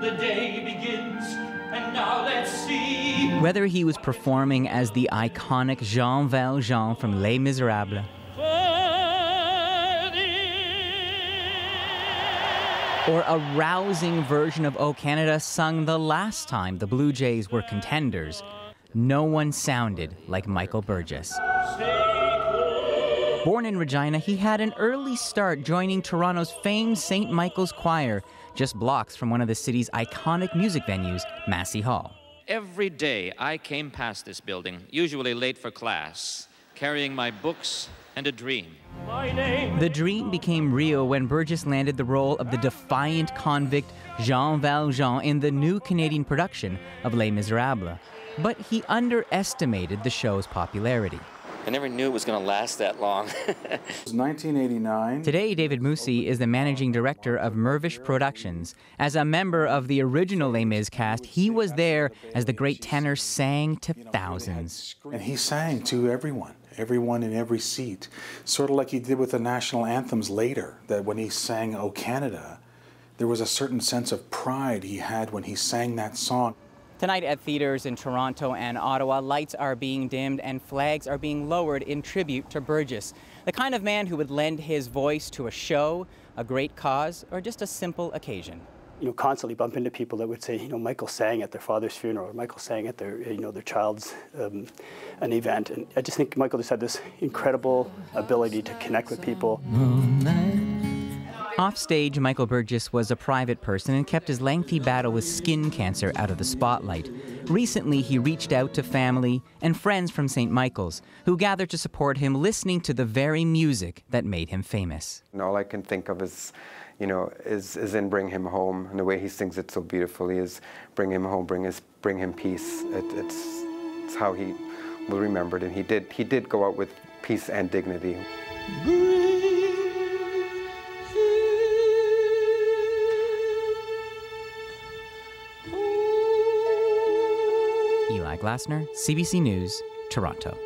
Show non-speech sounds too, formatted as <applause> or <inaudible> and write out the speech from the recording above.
The day begins, and now let's see. Whether he was performing as the iconic Jean Valjean from Les Miserables, or a rousing version of O Canada sung the last time the Blue Jays were contenders, no one sounded like Michael Burgess. Born in Regina, he had an early start joining Toronto's famed St. Michael's Choir, just blocks from one of the city's iconic music venues, Massey Hall. Every day I came past this building, usually late for class, carrying my books and a dream. The dream became real when Burgess landed the role of the defiant convict Jean Valjean in the new Canadian production of Les Miserables. But he underestimated the show's popularity. I never knew it was going to last that long. <laughs> 1989. Today, David Moussi is the managing director of Mirvish Productions. As a member of the original Les Mis cast, he was there as the great tenor sang to thousands. And he sang to everyone, everyone in every seat. Sort of like he did with the national anthems later, that when he sang O Canada, there was a certain sense of pride he had when he sang that song. Tonight at theaters in Toronto and Ottawa, lights are being dimmed and flags are being lowered in tribute to Burgess, the kind of man who would lend his voice to a show, a great cause, or just a simple occasion. You know, constantly bump into people that would say, you know, Michael sang at their father's funeral, or Michael sang at their, you know, their child's um, an event, and I just think Michael just had this incredible ability to connect with people. Offstage, Michael Burgess was a private person and kept his lengthy battle with skin cancer out of the spotlight. Recently, he reached out to family and friends from St. Michael's who gathered to support him, listening to the very music that made him famous. And all I can think of is, you know, is, is in Bring Him Home, and the way he sings it so beautifully is Bring Him Home, bring, his, bring Him Peace. It, it's, it's how he will remember it, and he did, he did go out with peace and dignity. Glasner, CBC News, Toronto.